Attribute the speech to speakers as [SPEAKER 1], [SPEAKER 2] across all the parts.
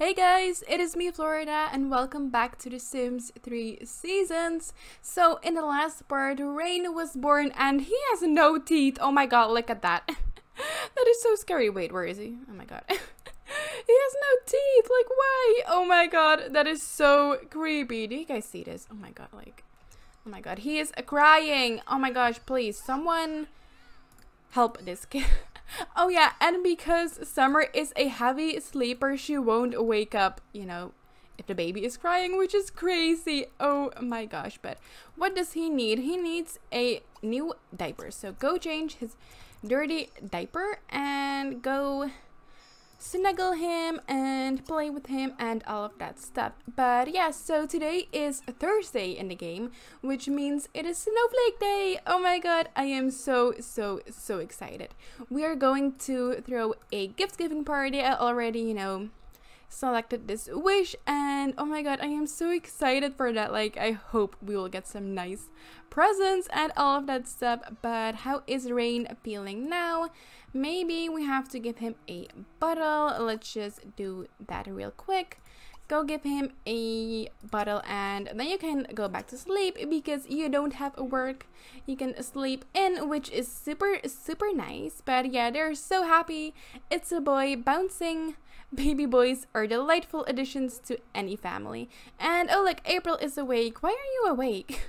[SPEAKER 1] Hey guys, it is me Floryda and welcome back to The Sims 3 Seasons. So in the last part, Rain was born and he has no teeth. Oh my god, look at that. that is so scary. Wait, where is he? Oh my god. he has no teeth, like why? Oh my god, that is so creepy. Do you guys see this? Oh my god, like, oh my god, he is crying. Oh my gosh, please, someone help this kid. Oh yeah, and because Summer is a heavy sleeper, she won't wake up, you know, if the baby is crying, which is crazy. Oh my gosh, but what does he need? He needs a new diaper. So go change his dirty diaper and go snuggle him and play with him and all of that stuff. But yeah, so today is Thursday in the game, which means it is Snowflake Day. Oh my god, I am so, so, so excited. We are going to throw a gift giving party. I already, you know, selected this wish and oh my god i am so excited for that. Like i hope we will get some nice presents and all of that stuff but how is rain feeling now? Maybe we have to give him a bottle. Let's just do that real quick. Go give him a bottle and then you can go back to sleep because you don't have work. You can sleep in which is super super nice but yeah they're so happy. It's a boy bouncing Baby boys are delightful additions to any family. And oh look, April is awake. Why are you awake?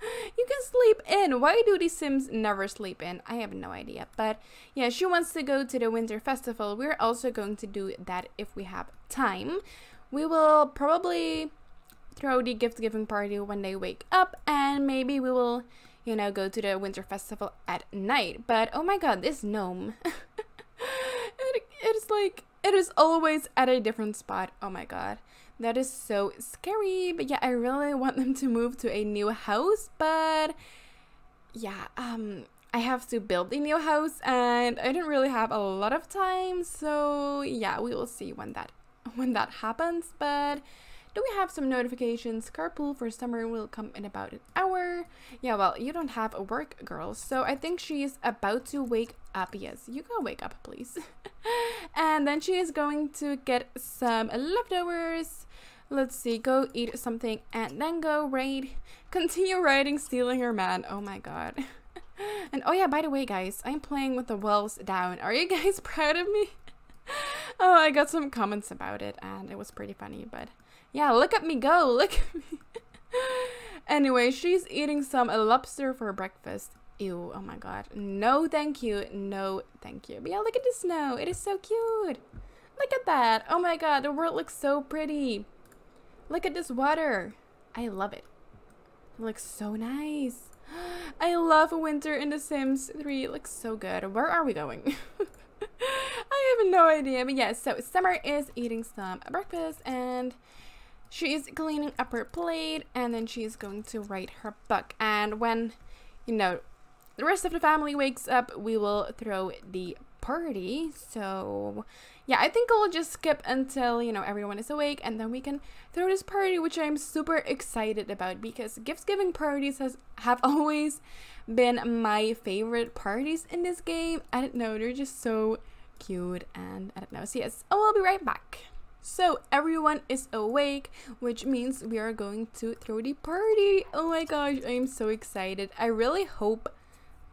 [SPEAKER 1] you can sleep in. Why do these Sims never sleep in? I have no idea. But yeah, she wants to go to the winter festival. We're also going to do that if we have time. We will probably throw the gift giving party when they wake up and maybe we will, you know, go to the winter festival at night. But oh my god, this gnome. it, it's like it is always at a different spot. Oh my god. That is so scary. But yeah, I really want them to move to a new house, but yeah, um I have to build a new house and I didn't really have a lot of time, so yeah, we will see when that when that happens, but we have some notifications? Carpool for summer will come in about an hour. Yeah, well, you don't have a work, girl. So I think she's about to wake up. Yes, you go wake up, please. and then she is going to get some leftovers. Let's see, go eat something and then go raid. Continue raiding, stealing her man. Oh my god. and oh yeah, by the way, guys, I'm playing with the walls down. Are you guys proud of me? oh, I got some comments about it and it was pretty funny, but yeah, look at me go. Look at me. anyway, she's eating some lobster for breakfast. Ew, oh my god. No, thank you. No, thank you. But yeah, look at the snow. It is so cute. Look at that. Oh my god, the world looks so pretty. Look at this water. I love it. It looks so nice. I love winter in The Sims 3. It looks so good. Where are we going? I have no idea. But yeah, so Summer is eating some breakfast and she's cleaning up her plate and then she's going to write her book. And when, you know, the rest of the family wakes up, we will throw the party. So, yeah, I think I'll just skip until, you know, everyone is awake and then we can throw this party, which I'm super excited about because gift giving parties has have always been my favorite parties in this game. I don't know, they're just so cute and I don't know. So, yes, oh, I will be right back. So everyone is awake, which means we are going to throw the party. Oh my gosh, I'm so excited. I really hope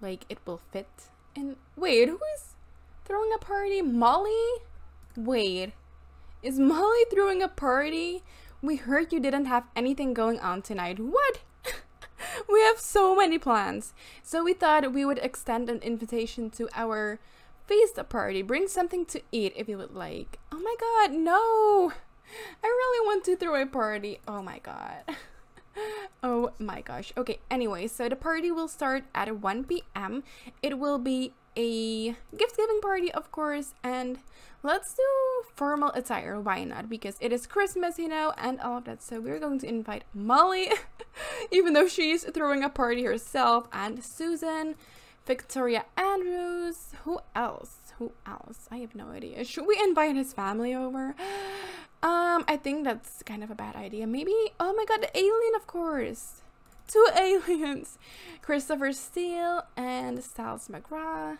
[SPEAKER 1] like it will fit. And wait, who is throwing a party? Molly? Wait, is Molly throwing a party? We heard you didn't have anything going on tonight. What? we have so many plans. So we thought we would extend an invitation to our feast a party. Bring something to eat if you would like. Oh my god, no! I really want to throw a party. Oh my god. oh my gosh. Okay, anyway, so the party will start at 1 p.m. It will be a gift giving party, of course, and let's do formal attire. Why not? Because it is Christmas, you know, and all of that. So we're going to invite Molly, even though she's throwing a party herself, and Susan, Victoria Andrews. Who else? Who else? I have no idea. Should we invite his family over? Um, I think that's kind of a bad idea. Maybe, oh my god, the alien, of course. Two aliens. Christopher Steele and Styles McGrath.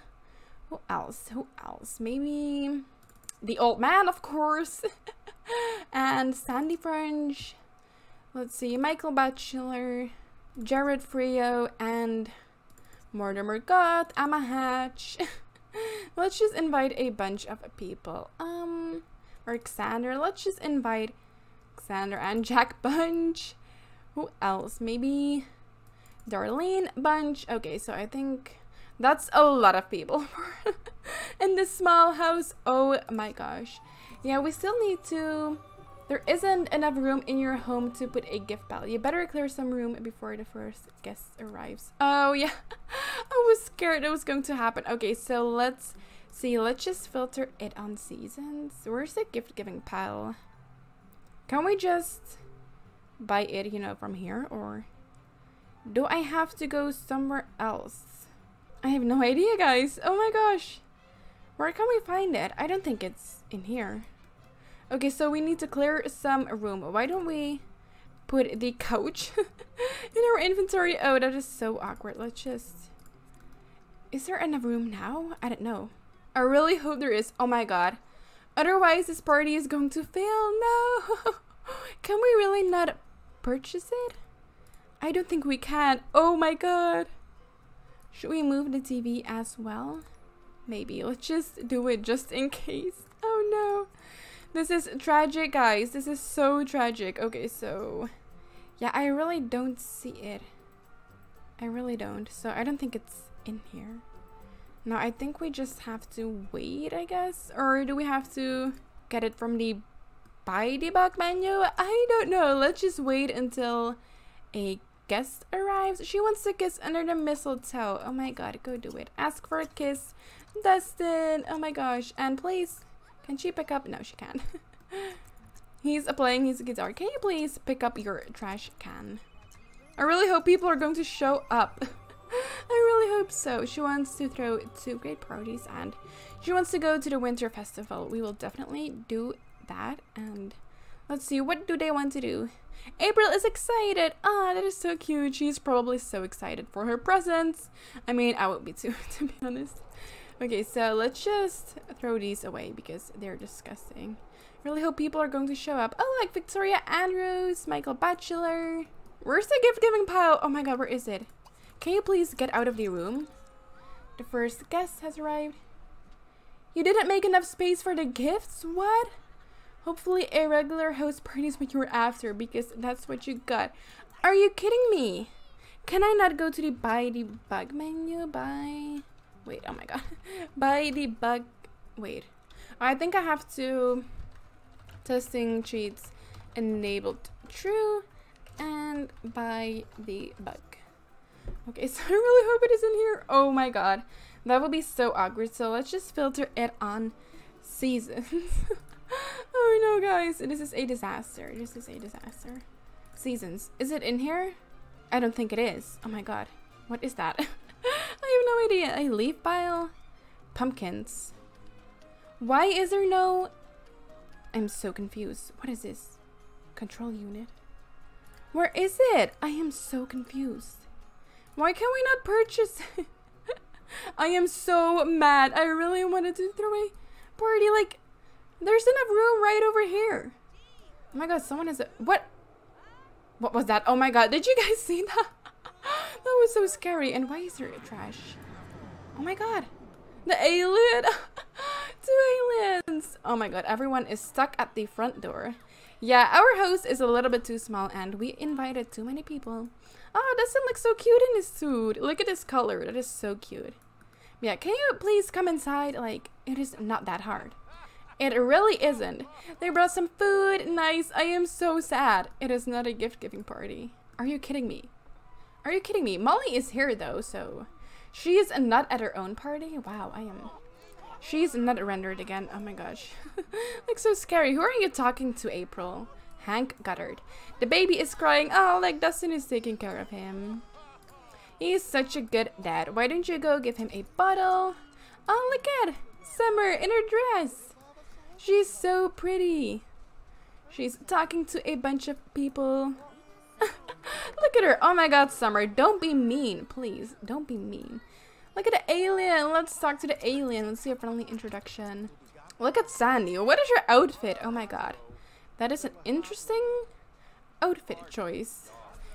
[SPEAKER 1] Who else? Who else? Maybe the old man, of course. and Sandy French. Let's see, Michael Bachelor, Jared Frio, and Mortimer Goth, Emma Hatch. let's just invite a bunch of people. Um, Alexander, let's just invite Alexander and Jack Bunch. Who else? Maybe Darlene Bunch. Okay, so I think that's a lot of people in this small house. Oh my gosh. Yeah, we still need to... There isn't enough room in your home to put a gift bell. You better clear some room before the first guest arrives. Oh, yeah. I was scared it was going to happen. Okay, so let's see. Let's just filter it on seasons. Where's the gift-giving pile? Can we just buy it, you know, from here? Or do I have to go somewhere else? I have no idea, guys. Oh my gosh. Where can we find it? I don't think it's in here. Okay, so we need to clear some room. Why don't we put the couch in our inventory? Oh, that is so awkward. Let's just... Is there enough room now? I don't know. I really hope there is. Oh my god. Otherwise, this party is going to fail. No! can we really not purchase it? I don't think we can. Oh my god. Should we move the TV as well? Maybe. Let's just do it just in case. Oh no. This is tragic, guys. This is so tragic. Okay, so... Yeah, I really don't see it. I really don't. So I don't think it's in here. No, I think we just have to wait, I guess? Or do we have to get it from the buy debug menu? I don't know. Let's just wait until a guest arrives. She wants to kiss under the mistletoe. Oh my god, go do it. Ask for a kiss. Dustin. Oh my gosh. And please can she pick up? No, she can't. He's playing his guitar. Can you please pick up your trash can? I really hope people are going to show up. I really hope so. She wants to throw two great parties and she wants to go to the winter festival. We will definitely do that. And let's see, what do they want to do? April is excited. Ah, that is so cute. She's probably so excited for her presents. I mean, I would be too, to be honest. Okay, so let's just throw these away because they're disgusting. Really hope people are going to show up. Oh, like Victoria Andrews, Michael Bachelor. Where's the gift giving pile? Oh my god, where is it? Can you please get out of the room? The first guest has arrived. You didn't make enough space for the gifts? What? Hopefully a regular house party is what you were after because that's what you got. Are you kidding me? Can I not go to the buy debug menu? Bye. Wait, oh my god. By the bug. Wait. I think I have to. Testing cheats enabled true and by the bug. Okay, so I really hope it is in here. Oh my god. That would be so awkward. So let's just filter it on seasons. oh no, guys. This is a disaster. This is a disaster. Seasons. Is it in here? I don't think it is. Oh my god. What is that? I have no idea. A leaf pile? Pumpkins. Why is there no... I'm so confused. What is this? Control unit. Where is it? I am so confused. Why can we not purchase? I am so mad. I really wanted to throw a party. Like, there's enough room right over here. Oh my god, someone is... What? What was that? Oh my god, did you guys see that? that was so scary. And why is there trash? Oh my god. The alien! Two aliens! Oh my god, everyone is stuck at the front door. Yeah, our house is a little bit too small and we invited too many people. Oh, Dustin looks so cute in his suit. Look at this color. That is so cute. Yeah, can you please come inside? Like, it is not that hard. It really isn't. They brought some food. Nice. I am so sad. It is not a gift-giving party. Are you kidding me? Are you kidding me? Molly is here though, so she is a nut at her own party. Wow, I am. She's not rendered again. Oh my gosh. like so scary. Who are you talking to, April? Hank Goddard. The baby is crying. Oh, like Dustin is taking care of him. He's such a good dad. Why don't you go give him a bottle? Oh, look at Summer in her dress. She's so pretty. She's talking to a bunch of people. Look at her. Oh my god, Summer. Don't be mean. Please. Don't be mean. Look at the alien. Let's talk to the alien. Let's see a friendly introduction. Look at Sandy. What is your outfit? Oh my god. That is an interesting outfit choice.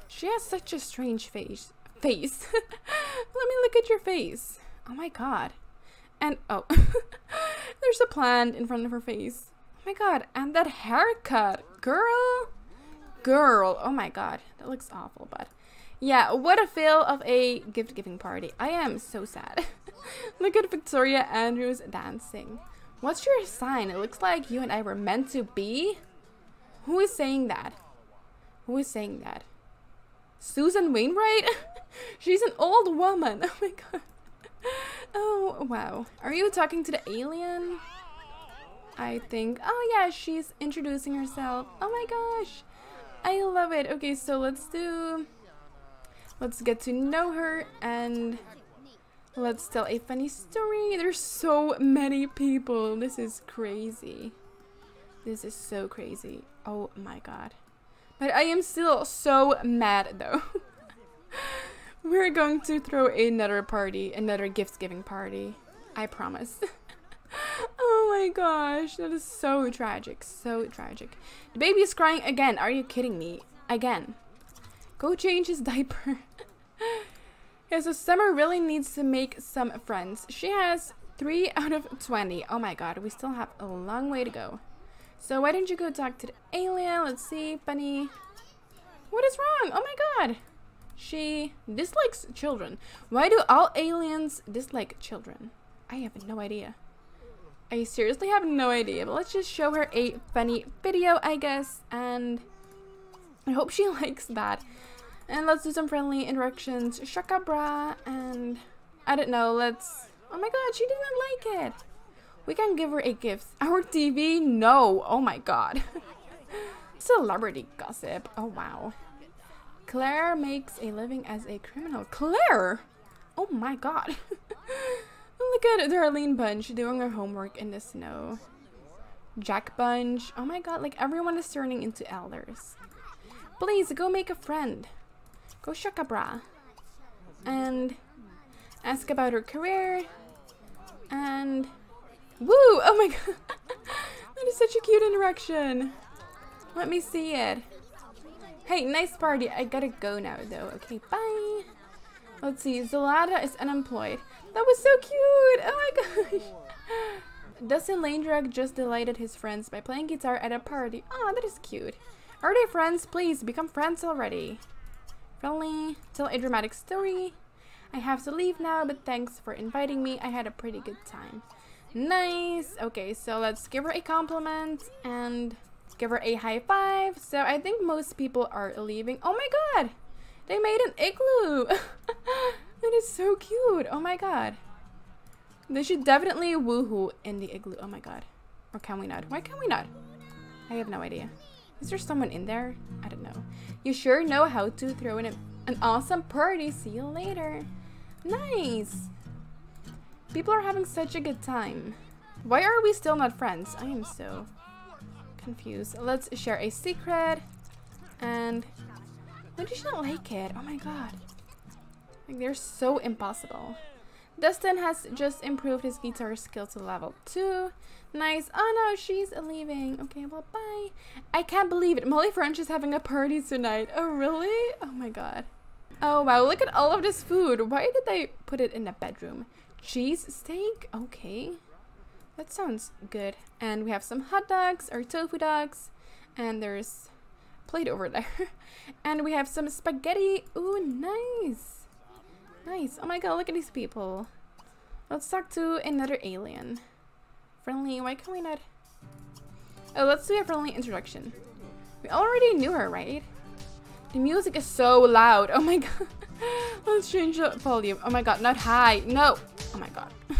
[SPEAKER 1] She has such a strange face. Face. Let me look at your face. Oh my god. And oh, there's a plant in front of her face. Oh my god, and that haircut, girl. Girl, oh my god, that looks awful, but yeah, what a fail of a gift giving party. I am so sad. Look at Victoria Andrews dancing. What's your sign? It looks like you and I were meant to be. Who is saying that? Who is saying that? Susan Wainwright? She's an old woman. Oh my god. Oh, wow. Are you talking to the alien? I think. Oh, yeah, she's introducing herself. Oh my gosh. I love it. Okay, so let's do... Let's get to know her and let's tell a funny story. There's so many people. This is crazy. This is so crazy. Oh my god. But I am still so mad though. We're going to throw another party, another gift giving party. I promise. oh my gosh, that is so tragic, so tragic. The baby is crying again. Are you kidding me? Again. Go change his diaper. yeah, so Summer really needs to make some friends. She has 3 out of 20. Oh my god, we still have a long way to go. So why don't you go talk to the alien? Let's see, Bunny. What is wrong? Oh my god. She dislikes children. Why do all aliens dislike children? I have no idea. I seriously have no idea, but let's just show her a funny video, I guess, and I hope she likes that. And let's do some friendly interactions. Shakabra and I don't know, let's Oh my god, she didn't like it. We can give her a gift. Our TV? No. Oh my god. Celebrity gossip. Oh wow. Claire makes a living as a criminal. Claire? Oh my god. Oh Look at Darlene Bunch doing her homework in the snow. Jack Bunch. Oh my god, like everyone is turning into elders. Please go make a friend. Go shakabra. And ask about her career. And woo! Oh my god. that is such a cute interaction. Let me see it. Hey, nice party. I gotta go now though. Okay, bye. Let's see. Zalada is unemployed. That was so cute. Oh my gosh. Dustin Landrack just delighted his friends by playing guitar at a party. Oh, that is cute. Are they friends? Please become friends already. Friendly, tell a dramatic story. I have to leave now, but thanks for inviting me. I had a pretty good time. Nice. Okay, so let's give her a compliment and give her a high five. So I think most people are leaving. Oh my god! They made an igloo! that is so cute. Oh my god. They should definitely woohoo in the igloo. Oh my god. Or can we not? Why can we not? I have no idea. Is there someone in there? I don't know. You sure know how to throw in an awesome party. See you later. Nice. People are having such a good time. Why are we still not friends? I am so confused. Let's share a secret. And did she not like it? Oh my god. Like they're so impossible. Dustin has just improved his guitar skill to level 2. Nice. Oh no, she's leaving. Okay, well, bye. I can't believe it. Molly French is having a party tonight. Oh, really? Oh my god. Oh wow, look at all of this food. Why did they put it in the bedroom? Cheese steak? Okay. That sounds good. And we have some hot dogs or tofu dogs. And there's plate over there. and we have some spaghetti. Ooh, nice. Nice. Oh my god, look at these people. Let's talk to another alien. Friendly, why can we not? Oh, let's do a friendly introduction. We already knew her, right? The music is so loud. Oh my god. let's change the volume. Oh my god, not high. No. Oh my god.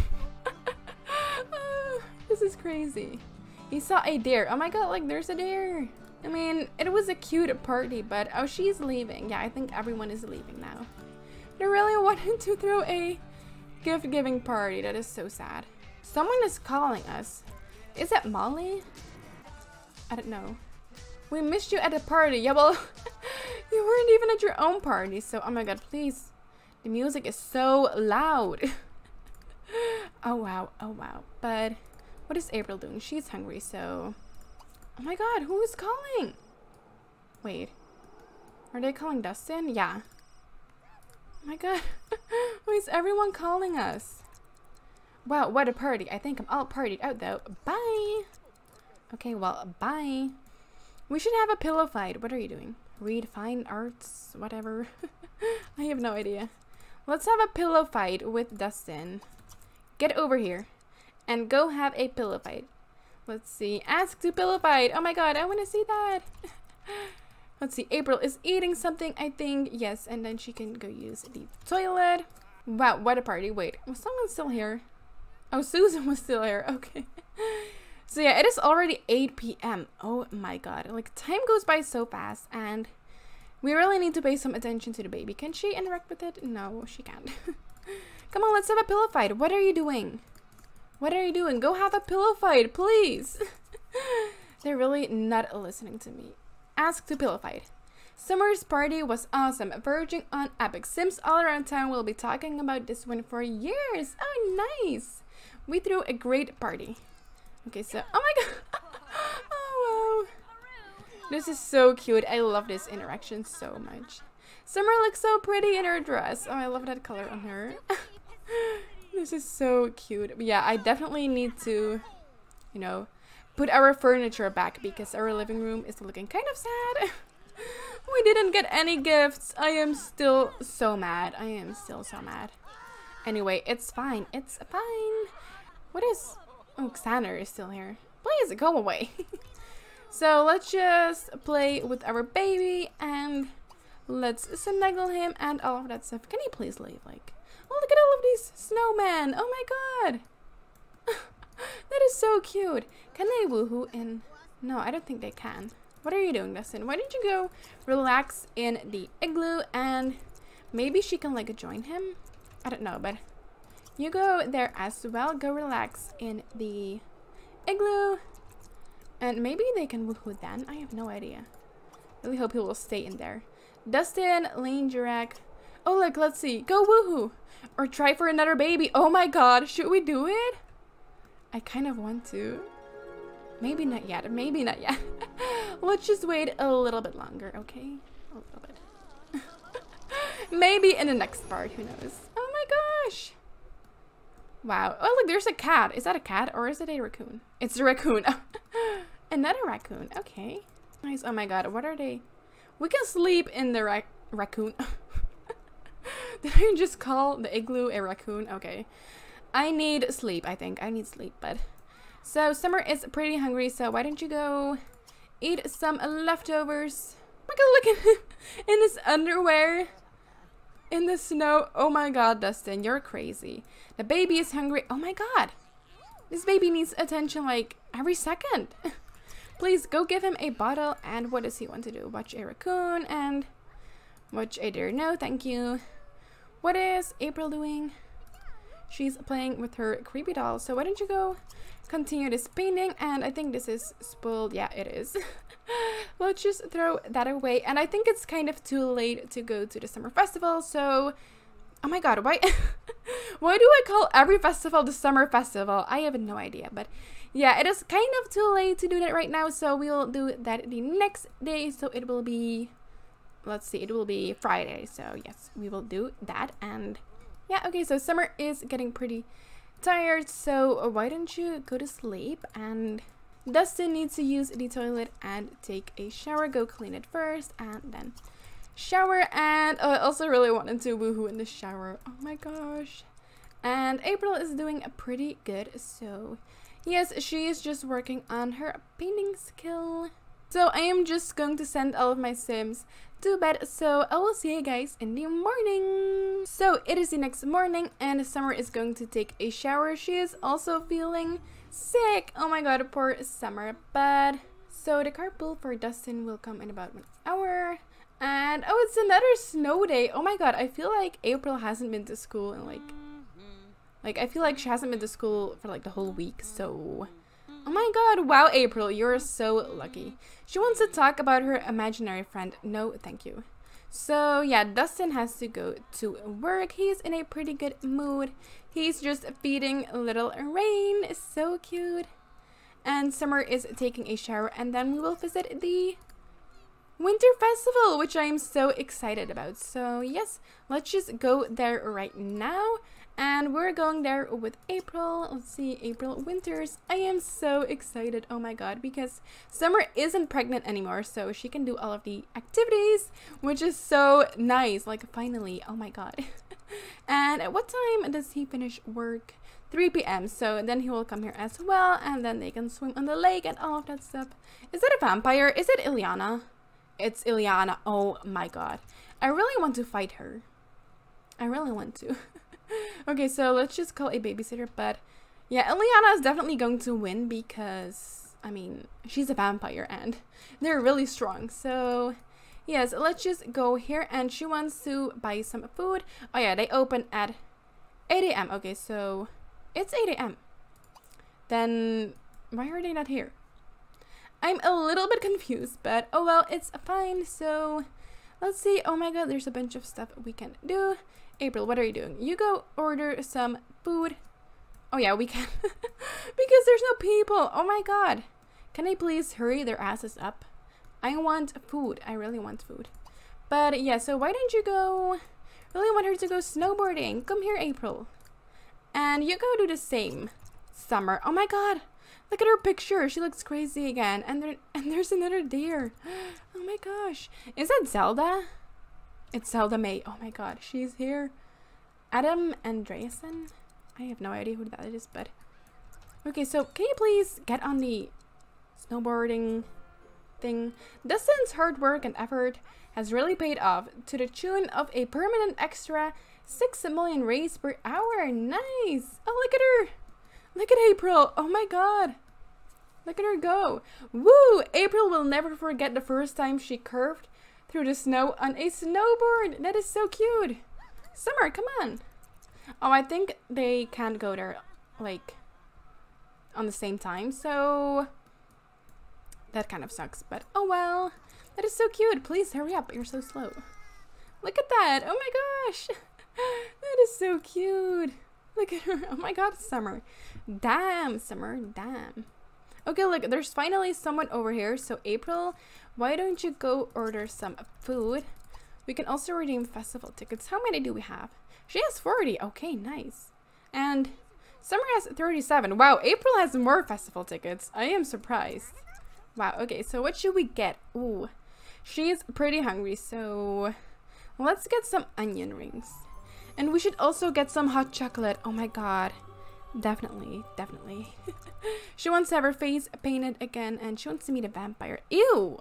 [SPEAKER 1] Ah, this is crazy. He saw a deer. Oh my god, like there's a deer. I mean, it was a cute party, but oh, she's leaving. Yeah, I think everyone is leaving now. Really wanted to throw a gift giving party. That is so sad. Someone is calling us. Is it Molly? I don't know. We missed you at the party. Yeah, well, you weren't even at your own party. So, oh my god, please. The music is so loud. oh wow, oh wow. But what is April doing? She's hungry, so Oh my god, who is calling? Wait. Are they calling Dustin? Yeah. My god. Why is everyone calling us? Wow, what a party. I think I'm all partied out though. Bye. Okay, well, bye. We should have a pillow fight. What are you doing? Read fine arts, whatever. I have no idea. Let's have a pillow fight with Dustin. Get over here and go have a pillow fight. Let's see. Ask to pillow fight. Oh my god, I want to see that. Let's see. April is eating something, I think. Yes, and then she can go use the toilet. Wow, what a party. Wait, was someone still here? Oh, Susan was still here. Okay. So yeah, it is already 8 p.m. Oh my god. Like, time goes by so fast and we really need to pay some attention to the baby. Can she interact with it? No, she can't. Come on, let's have a pillow fight. What are you doing? What are you doing? Go have a pillow fight, please. They're really not listening to me. Ask to pillow fight. Summer's party was awesome, verging on epic. Sims all around town will be talking about this one for years. Oh, nice. We threw a great party. Okay, so, oh my god. oh, wow. This is so cute. I love this interaction so much. Summer looks so pretty in her dress. Oh, I love that color on her. this is so cute. But yeah, I definitely need to, you know, put our furniture back because our living room is looking kind of sad. we didn't get any gifts. I am still so mad. I am still so mad. Anyway, it's fine. It's fine. What is Oh, Xander is still here. Please, go away. so let's just play with our baby and let's snuggle him and all of that stuff. Can he please leave? Like, oh, look at all of these snowmen. Oh my god. that is so cute. Can they woohoo in? No, I don't think they can. What are you doing, Dustin? Why don't you go relax in the igloo and maybe she can like join him? I don't know, but you go there as well. Go relax in the igloo. And maybe they can woohoo then. I have no idea. Really hope he will stay in there. Dustin, Lane, Jirek. Oh, look, let's see. Go woohoo. Or try for another baby. Oh my god, should we do it? I kind of want to. Maybe not yet. Maybe not yet. let's just wait a little bit longer, okay? A little bit. Maybe in the next part, who knows? Oh my gosh. Wow. Oh, look, there's a cat. Is that a cat or is it a raccoon? It's a raccoon. Another raccoon. Okay. Nice. Oh my god. What are they? We can sleep in the ra raccoon. Did I just call the igloo a raccoon? Okay. I need sleep, I think. I need sleep, but... So, Summer is pretty hungry, so why don't you go eat some leftovers? My god, look at in his underwear in the snow. Oh my god, Dustin, you're crazy. The baby is hungry. Oh my god. This baby needs attention like every second. Please go give him a bottle. And what does he want to do? Watch a raccoon and watch a deer. No, thank you. What is April doing? She's playing with her creepy doll. So why don't you go continue this painting? And I think this is spoiled. Yeah, it is. Let's just throw that away. And I think it's kind of too late to go to the summer festival. So, oh my god, why, why do I call every festival the summer festival? I have no idea. But yeah, it is kind of too late to do that right now. So we'll do that the next day. So it will be, let's see, it will be Friday. So yes, we will do that. And yeah, okay, so summer is getting pretty tired. So why don't you go to sleep and Dustin needs to use the toilet and take a shower. Go clean it first and then shower. And oh, I also really wanted to woohoo in the shower. Oh my gosh. And April is doing a pretty good. So yes, she is just working on her painting skill. So I am just going to send all of my sims to bed. So I will see you guys in the morning. So it is the next morning and Summer is going to take a shower. She is also feeling sick. Oh my god, poor Summer. But so the carpool for Dustin will come in about one hour. And oh, it's another snow day. Oh my god, I feel like April hasn't been to school in like like I feel like she hasn't been to school for like the whole week. So Oh my god, wow April, you're so lucky. She wants to talk about her imaginary friend. No, thank you. So yeah, Dustin has to go to work. He's in a pretty good mood. He's just feeding little Rain. So cute. And Summer is taking a shower and then we will visit the Winter Festival, which I am so excited about. So yes, let's just go there right now. And we're going there with April. Let's see, April Winters. I am so excited. Oh my god, because Summer isn't pregnant anymore, so she can do all of the activities, which is so nice. Like, finally. Oh my god. and at what time does he finish work? 3 p.m. So then he will come here as well, and then they can swim on the lake and all of that stuff. Is that a vampire? Is it Ileana? It's Ileana. Oh my god. I really want to fight her. I really want to. okay, so let's just call a babysitter, but yeah, Ileana is definitely going to win because, I mean, she's a vampire and they're really strong. So yes, let's just go here and she wants to buy some food. Oh yeah, they open at 8 a.m. Okay, so it's 8 a.m. Then why are they not here? I'm a little bit confused, but oh well, it's fine. So let's see. Oh my god, there's a bunch of stuff we can do. April, what are you doing? You go order some food. Oh yeah, we can. because there's no people. Oh my god. Can I please hurry their asses up? I want food. I really want food. But yeah, so why don't you go... Really want her to go snowboarding. Come here, April. And you go do the same. Summer. Oh my god. Look at her picture. She looks crazy again. And there and there's another deer. Oh my gosh. Is that Zelda? It's Zelda May. Oh my god, she's here. Adam Andreasen? I have no idea who that is, but... Okay, so can you please get on the snowboarding thing? Dustin's hard work and effort has really paid off to the tune of a permanent extra 6 million rays per hour. Nice! Oh, look at her! Look at April! Oh my god! Look at her go! Woo! April will never forget the first time she curved through the snow on a snowboard. That is so cute. Summer, come on. Oh, I think they can't go there, like, on the same time. So, that kind of sucks. But, oh well. That is so cute. Please hurry up. You're so slow. Look at that. Oh my gosh. that is so cute. Look at her. Oh my god, Summer. Damn, Summer. Damn. Okay, look, there's finally someone over here. So, April why don't you go order some food? We can also redeem festival tickets. How many do we have? She has 40. Okay, nice. And Summer has 37. Wow, April has more festival tickets. I am surprised. Wow, okay, so what should we get? Ooh, she's pretty hungry, so let's get some onion rings. And we should also get some hot chocolate. Oh my god. Definitely, definitely. she wants to have her face painted again, and she wants to meet a vampire. Ew!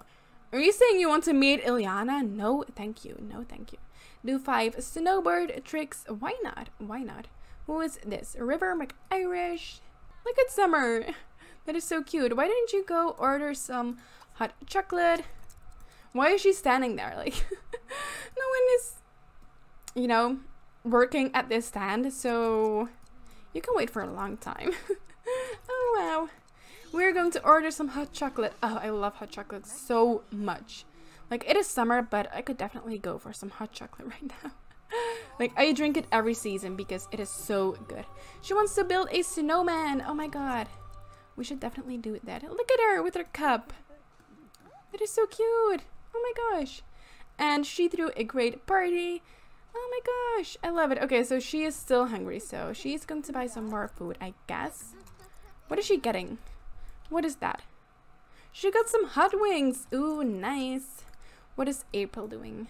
[SPEAKER 1] Are you saying you want to meet Ileana? No, thank you. No, thank you. Do five snowboard tricks. Why not? Why not? Who is this? River McIrish. Look at Summer. That is so cute. Why didn't you go order some hot chocolate? Why is she standing there? Like, no one is, you know, working at this stand, so you can wait for a long time. oh, wow. We're going to order some hot chocolate. Oh, I love hot chocolate so much. Like, it is summer, but I could definitely go for some hot chocolate right now. like, I drink it every season because it is so good. She wants to build a snowman. Oh my god. We should definitely do that. Look at her with her cup. It is so cute. Oh my gosh. And she threw a great party. Oh my gosh. I love it. Okay, so she is still hungry. So she's going to buy some more food, I guess. What is she getting? What is that? She got some hot wings. Ooh, nice. What is April doing?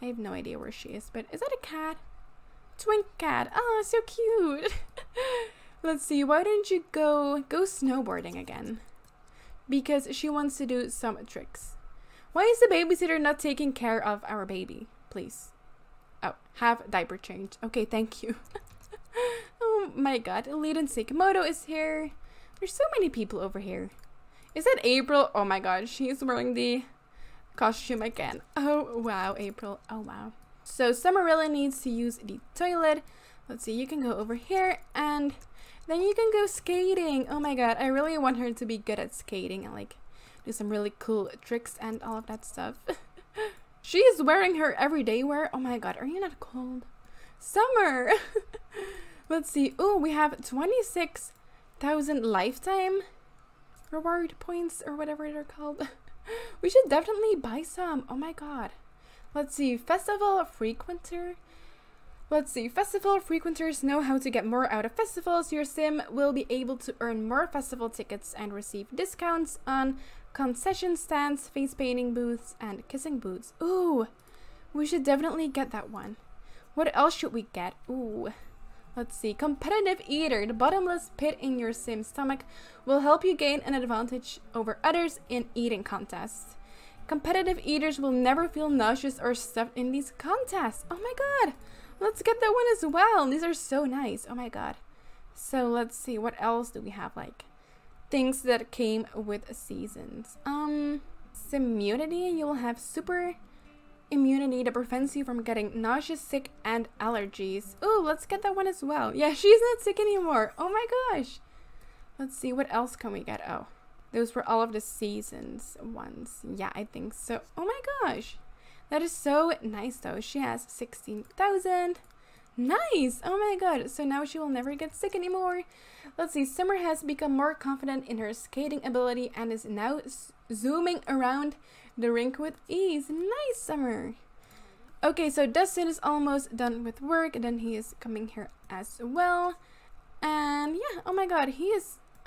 [SPEAKER 1] I have no idea where she is, but is that a cat? Twink cat. Oh, so cute. Let's see. Why don't you go go snowboarding again? Because she wants to do some tricks. Why is the babysitter not taking care of our baby? Please. Oh, have diaper change. Okay, thank you. oh my god. Leiden Sakamoto is here. There's so many people over here. Is that April? Oh my god, she's wearing the costume again. Oh wow, April. Oh wow. So Summerilla needs to use the toilet. Let's see, you can go over here and then you can go skating. Oh my god, I really want her to be good at skating and like do some really cool tricks and all of that stuff. She's wearing her everyday wear. Oh my god, are you not cold? Summer! Let's see. Oh, we have 26 thousand lifetime reward points or whatever they're called. we should definitely buy some. Oh my god. Let's see. Festival frequenter. Let's see. Festival frequenters know how to get more out of festivals. Your sim will be able to earn more festival tickets and receive discounts on concession stands, face painting booths, and kissing booths. Ooh, we should definitely get that one. What else should we get? Ooh. Let's see. Competitive Eater. The bottomless pit in your sim stomach will help you gain an advantage over others in eating contests. Competitive eaters will never feel nauseous or stuffed in these contests. Oh my god. Let's get that one as well. These are so nice. Oh my god. So let's see. What else do we have? Like things that came with seasons. Um, immunity. You will have super immunity that prevents you from getting nauseous, sick, and allergies. Oh, let's get that one as well. Yeah, she's not sick anymore. Oh my gosh. Let's see, what else can we get? Oh, those were all of the seasons ones. Yeah, I think so. Oh my gosh. That is so nice though. She has 16,000. Nice! Oh my god, so now she will never get sick anymore. Let's see, Summer has become more confident in her skating ability and is now zooming around the rink with ease. Nice, Summer! Okay, so Dustin is almost done with work, and then he is coming here as well. And yeah, oh my god, he is...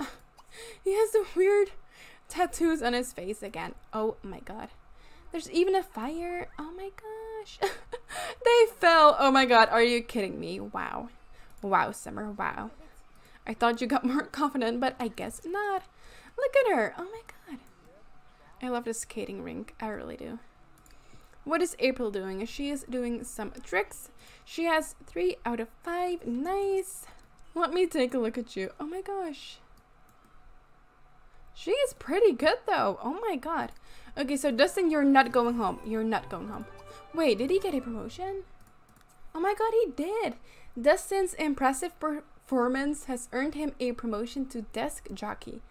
[SPEAKER 1] he has the weird tattoos on his face again. Oh my god. There's even a fire. Oh my fell. Oh my god. Are you kidding me? Wow. Wow, Summer. Wow. I thought you got more confident, but I guess not. Look at her. Oh my god. I love the skating rink. I really do. What is April doing? She is doing some tricks. She has three out of five. Nice. Let me take a look at you. Oh my gosh. She is pretty good though. Oh my god. Okay, so Dustin, you're not going home. You're not going home. Wait, did he get a promotion? Oh my god, he did. Dustin's impressive performance has earned him a promotion to desk jockey,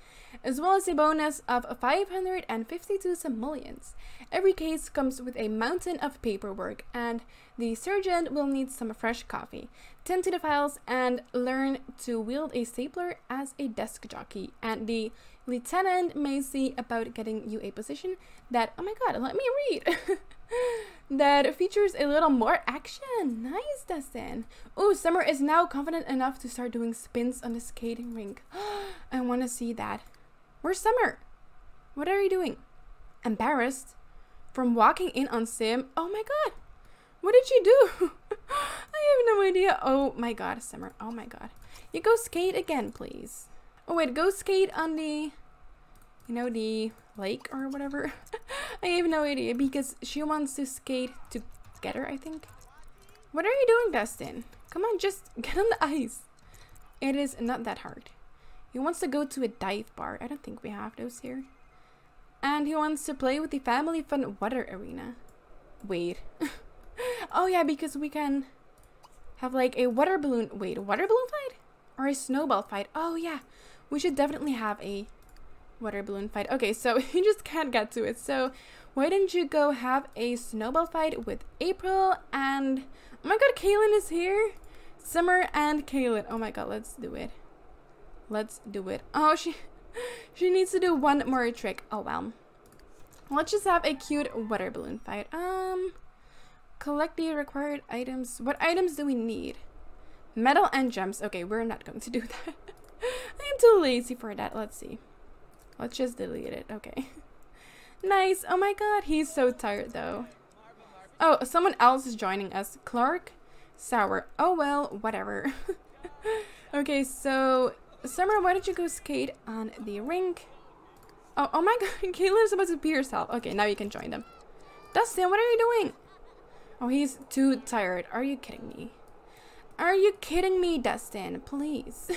[SPEAKER 1] as well as a bonus of 552 simoleons. Every case comes with a mountain of paperwork, and the sergeant will need some fresh coffee. Tend to the files and learn to wield a stapler as a desk jockey, and the Lieutenant may see about getting you a position that, oh my god, let me read, that features a little more action. Nice, Dustin. Oh, Summer is now confident enough to start doing spins on the skating rink. I want to see that. Where's Summer? What are you doing? Embarrassed? From walking in on Sim? Oh my god. What did you do? I have no idea. Oh my god, Summer. Oh my god. You go skate again, please. Oh wait, go skate on the, you know, the lake or whatever. I have no idea because she wants to skate together, I think. What are you doing, Dustin? Come on, just get on the ice. It is not that hard. He wants to go to a dive bar. I don't think we have those here. And he wants to play with the family fun water arena. Wait. oh yeah, because we can have like a water balloon. Wait, a water balloon fight? Or a snowball fight? Oh yeah. We should definitely have a water balloon fight. Okay, so you just can't get to it. So why don't you go have a snowball fight with April and... Oh my god, Kaylin is here! Summer and Kaylin. Oh my god, let's do it. Let's do it. Oh, she... She needs to do one more trick. Oh, well. Let's just have a cute water balloon fight. Um... Collect the required items. What items do we need? Metal and gems. Okay, we're not going to do that. I am too lazy for that. Let's see. Let's just delete it. Okay. nice. Oh my god, he's so tired though. Oh, someone else is joining us. Clark Sour. Oh well, whatever. okay, so Summer, why don't you go skate on the rink? Oh, oh my god, Kayla's about to pee herself. Okay, now you can join them. Dustin, what are you doing? Oh, he's too tired. Are you kidding me? Are you kidding me, Dustin? Please.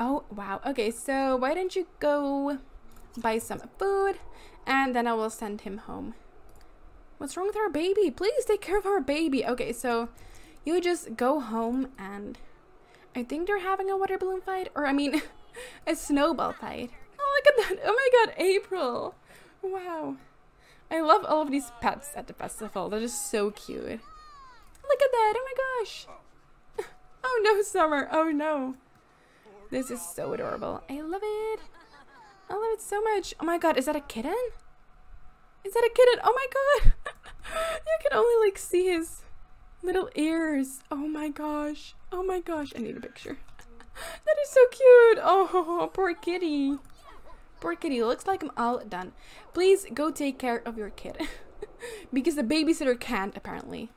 [SPEAKER 1] Oh, wow. Okay, so why don't you go buy some food and then I will send him home. What's wrong with our baby? Please take care of our baby. Okay, so you just go home and I think they're having a water balloon fight or I mean a snowball fight. Oh, look at that. Oh my god, April. Wow. I love all of these pets at the festival. They're just so cute. Look at that. Oh my gosh. Oh no, Summer. Oh no. This is so adorable. I love it. I love it so much. Oh my god, is that a kitten? Is that a kitten? Oh my god! you can only like see his little ears. Oh my gosh. Oh my gosh. I need a picture. that is so cute. Oh, poor kitty. Poor kitty. Looks like I'm all done. Please go take care of your kid. because the babysitter can't, apparently.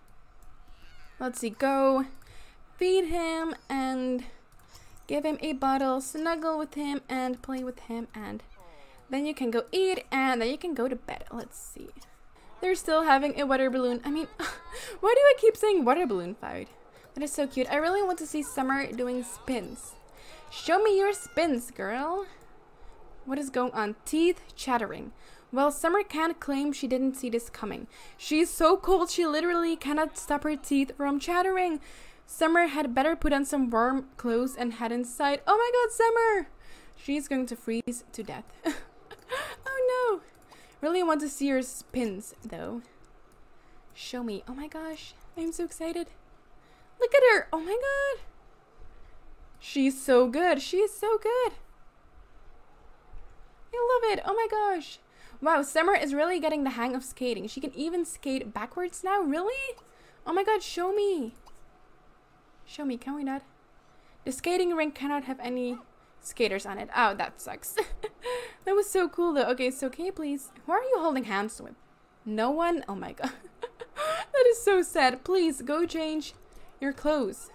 [SPEAKER 1] Let's see. Go feed him and give him a bottle, snuggle with him and play with him and then you can go eat and then you can go to bed. Let's see. They're still having a water balloon. I mean, why do I keep saying water balloon fight? That is so cute. I really want to see Summer doing spins. Show me your spins, girl. What is going on? Teeth chattering. Well, Summer can't claim she didn't see this coming. She's so cold she literally cannot stop her teeth from chattering. Summer had better put on some warm clothes and head inside. Oh my god, Summer! She's going to freeze to death. oh no! Really want to see her spins, though. Show me. Oh my gosh, I'm so excited. Look at her! Oh my god! She's so good. She is so good. I love it. Oh my gosh. Wow, Summer is really getting the hang of skating. She can even skate backwards now. Really? Oh my god, show me. Show me, can we not? The skating rink cannot have any skaters on it. Oh, that sucks. that was so cool though. Okay, so can you please... Who are you holding hands with? No one? Oh my god. that is so sad. Please, go change your clothes.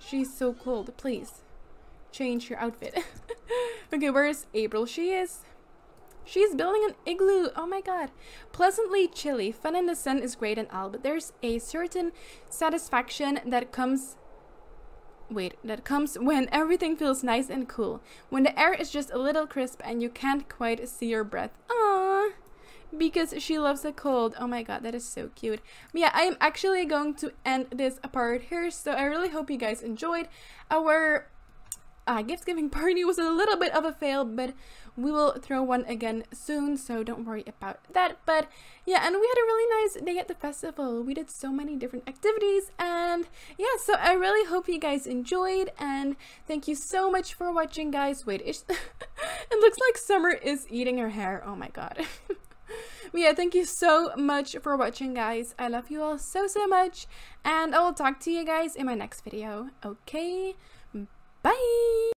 [SPEAKER 1] She's so cold. Please, change your outfit. okay, where's April? She is... She's building an igloo. Oh my god. Pleasantly chilly. Fun in the sun is great and all, but there's a certain satisfaction that comes wait, that comes when everything feels nice and cool. When the air is just a little crisp and you can't quite see your breath. Ah, Because she loves the cold. Oh my god, that is so cute. But yeah, I am actually going to end this part here. So I really hope you guys enjoyed. Our uh, gift giving party was a little bit of a fail, but we will throw one again soon, so don't worry about that. But yeah, and we had a really nice day at the festival. We did so many different activities, and yeah, so I really hope you guys enjoyed, and thank you so much for watching, guys. Wait, it looks like Summer is eating her hair. Oh my god. but yeah, thank you so much for watching, guys. I love you all so, so much, and I will talk to you guys in my next video. Okay, bye!